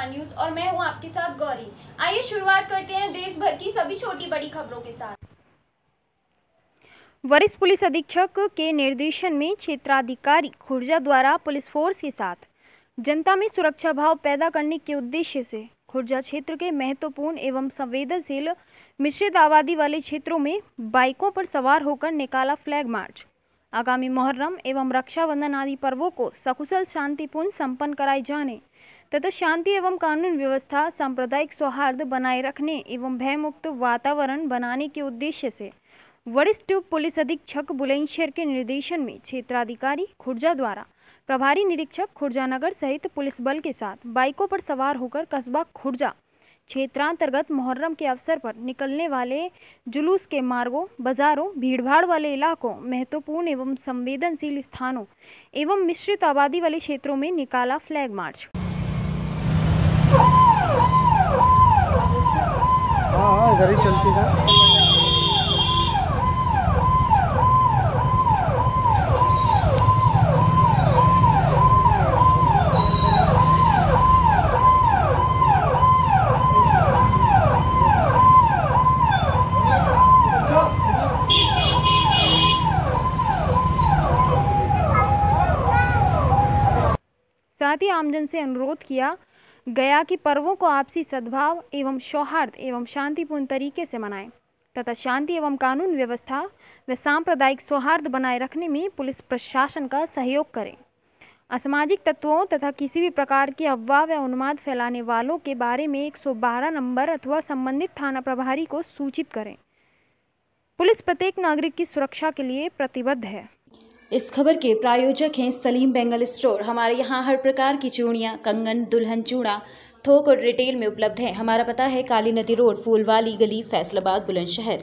नमस्कार न्यूज़ और मैं हूँ आपके साथ गौरी। आइए शुरुआत करते हैं देश भर की सभी छोटी बड़ी खबरों के साथ। वरिष्ठ पुलिस अधीक्षक के निर्देशन में क्षेत्राधिकारी खुर्जा द्वारा पुलिस फोर्स के साथ। जनता में सुरक्षा भाव पैदा करने के उद्देश्य से खुर्जा क्षेत्र के महत्वपूर्ण एवं संवेदनशील मिश्रित आबादी वाले क्षेत्रों में बाइकों पर सवार होकर निकाला फ्लैग मार्च। आगामी मुहर्रम एवं रक्षाबंधन आदि पर्वों को सकुशल शांतिपूर्ण संपन्न कराए जाने। तथा शांति एवं कानून व्यवस्था, सांप्रदायिक सौहार्द बनाए रखने एवं भयमुक्त वातावरण बनाने के उद्देश्य से वरिष्ठ पुलिस अधीक्षक बुलंदशहर के निर्देशन में क्षेत्राधिकारी खुर्जा द्वारा प्रभारी निरीक्षक खुर्जानगर सहित पुलिस बल के साथ बाइकों पर सवार होकर कस्बा खुर्जा क्षेत्रांतर्गत मुहर्रम के अवसर पर निकलने वाले जुलूस के मार्गों, बाजारों, भीड़भाड़ वाले इलाकों, महत्वपूर्ण एवं संवेदनशील स्थानों एवं मिश्रित आबादी वाले क्षेत्रों में निकाला फ्लैग मार्च। हाँ हाँ चलती है। साथ ही आमजन से अनुरोध किया गया कि पर्वों को आपसी सद्भाव एवं सौहार्द एवं शांतिपूर्ण तरीके से मनाएँ, तथा शांति एवं कानून व्यवस्था व सांप्रदायिक सौहार्द बनाए रखने में पुलिस प्रशासन का सहयोग करें। असामाजिक तत्वों तथा किसी भी प्रकार की अफवाह व उन्माद फैलाने वालों के बारे में 112 नंबर अथवा संबंधित थाना प्रभारी को सूचित करें। पुलिस प्रत्येक नागरिक की सुरक्षा के लिए प्रतिबद्ध है। इस खबर के प्रायोजक हैं सलीम बेंगल स्टोर। हमारे यहाँ हर प्रकार की चूड़ियाँ, कंगन, दुल्हन चूड़ा, थोक और रिटेल में उपलब्ध है। हमारा पता है काली नदी रोड, फूलवाली गली, फैसलाबाद, बुलंदशहर।